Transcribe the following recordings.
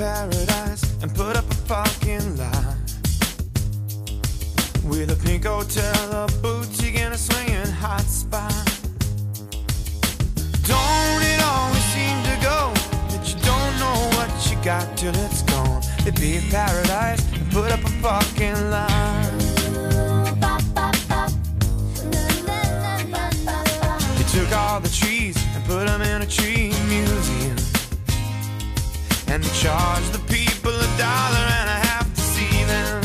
paradise and put up a fucking lie. With a pink hotel, a boutique, and a swinging hot spot. Don't it always seem to go that you don't know what you got till it's gone? Be a paradise and put up a fucking lie. They took all the trees and put them in a tree. And they charged the people a dollar and a half to see them.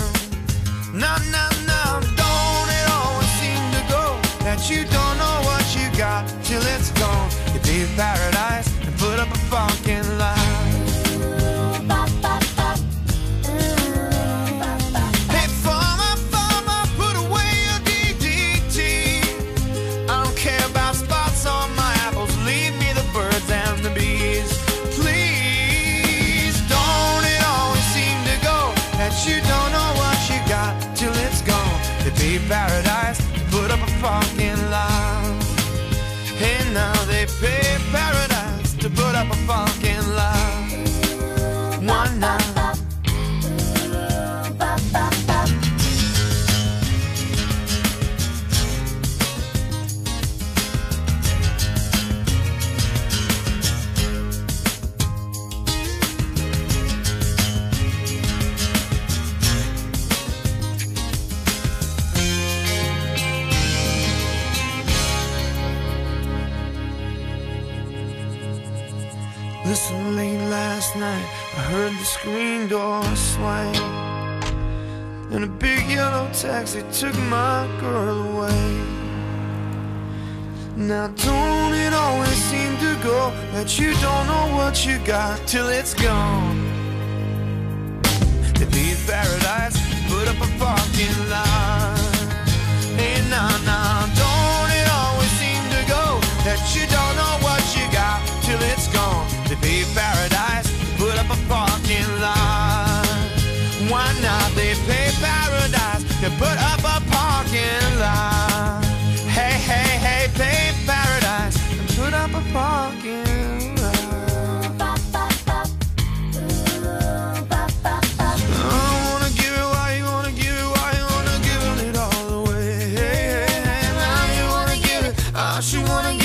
No, no, no, don't it always seem to go that you don't know what you got till it's gone? You a paradise and put up a fucking lie. Paradise, to put up a fucking lie. Hey, now they pay paradise to put up a fucking lie. Listen, late last night, I heard the screen door swing. And a big yellow taxi took my girl away. Now, don't it always seem to go that you don't know what you got till it's gone? To be why not? They pay paradise to put up a parking lot. Hey, hey, hey, pay paradise and put up a parking lot. Wanna give it why you wanna give it why you wanna it all away. Hey, hey, you wanna give it ah, she wanna.